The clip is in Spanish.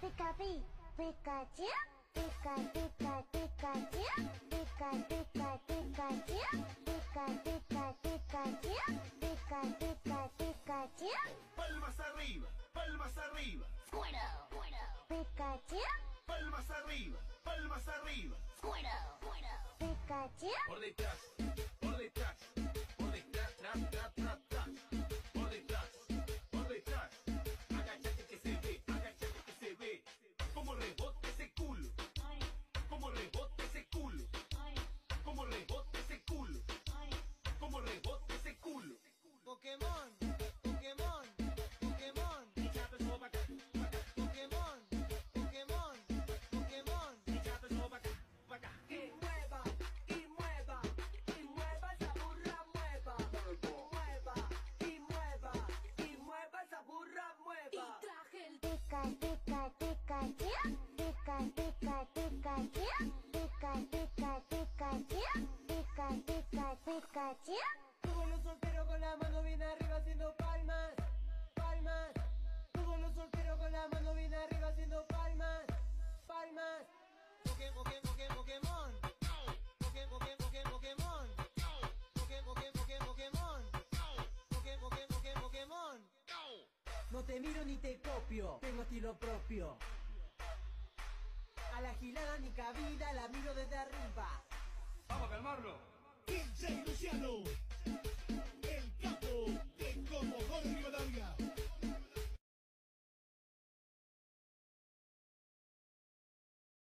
Pikachu, Pikachu, Pika, Pika, Pikachu, Pika, Pika, Pikachu, Pika, Pika, Pikachu, Pika, Pika, Pikachu, Palmas arriba, palmas arriba, Pikachu, palmas arriba, palmas arriba. Pikachu, Por detrás, Pikachu. Todos los solteros con la mano bien arriba haciendo palmas. Palmas. Todos los solteros con la mano bien arriba haciendo palmas. Palmas. Pokémon, Pokémon, Pokémon. Pokémon, Pokémon, Pokémon. Pokémon, Pokémon, Pokémon. Pokémon, Pokémon, Pokémon. No te miro ni te copio, tengo estilo propio. A la gilada ni cabida, la miro desde arriba. Vamos a calmarlo.